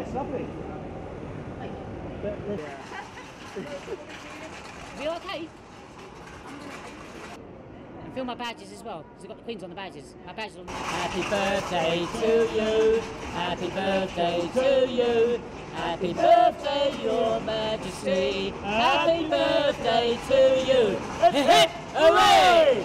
it's lovely. Are you okay? And feel my badges as well, because I've got the Queens on the badges. My badges on. Happy birthday to you. Happy birthday to you. Happy birthday, Your Majesty. Happy birthday to you. Hip hip! Hooray!